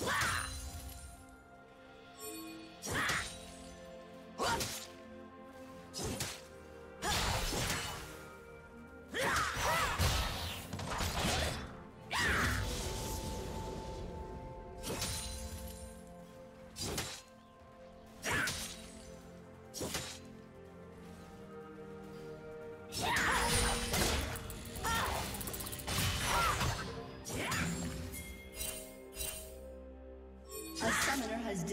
Wow!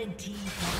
Red team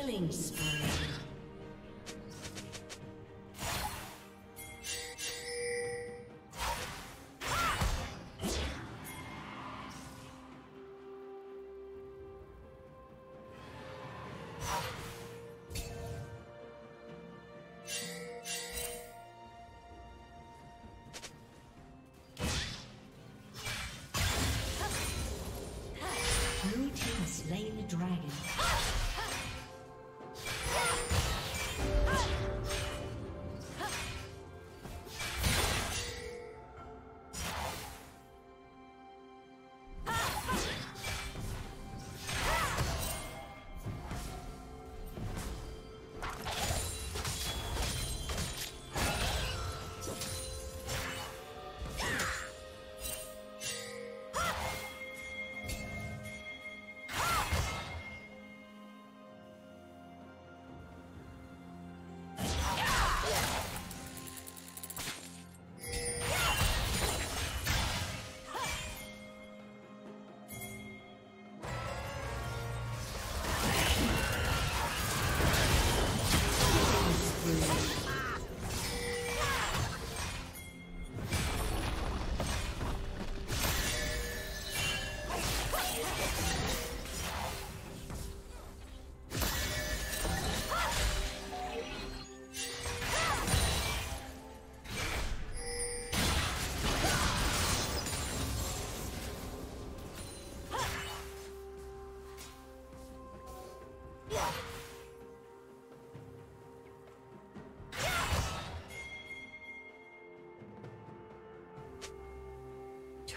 Killing spree.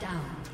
Team has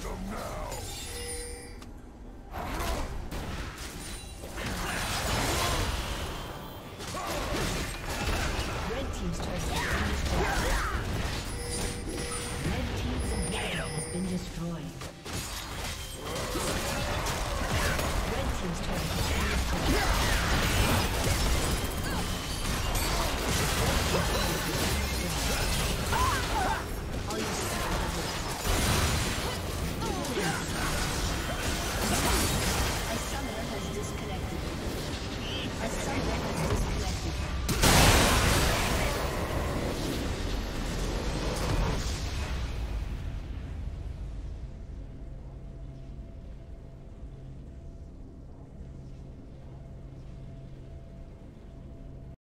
Yeah.